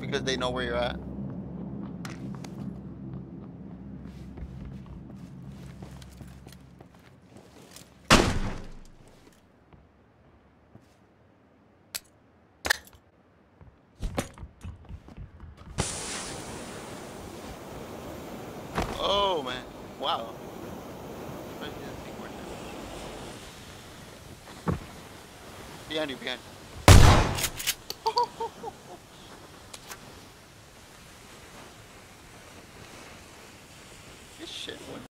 because they know where you're at. Oh man, wow. I we're done. Behind you, This shit